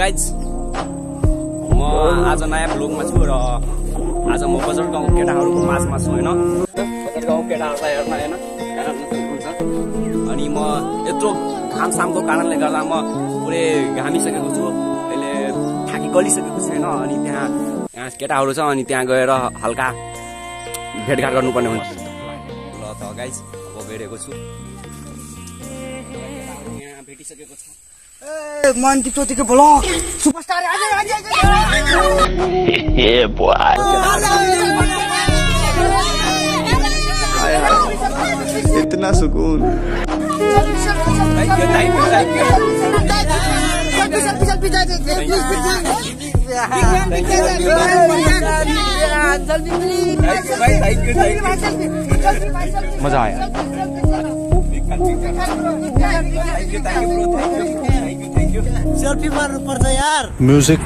Guys म आज नयाँ ब्लगमा छु र आज म बजार गाउँ केटाहरूको माझमा छु होइन? गाउँ केटाहरूलाई हेर्न होइन अनि म यत्रो घाम सामको कारणले गर्दा म पुरै घामिसकेको छु। अहिले थाकी गलिसकेको छु होइन? अनि त्यहाँ यहाँ केटाहरू छ अनि त्यहाँ गएर हल्का भेटघाट गर्नुपर्ने हुन्छ। ल त गाइज अब भेटेको छु। भेटिसकेको छ। मन्टी चोतीको ब्लक सुपरस्टार आज आज Yeah, boy. इतना सुकून thank you thank you thank you thank you भाइ थ्याङ्क यू थ्याङ्क यू मजा आयो म्युजिक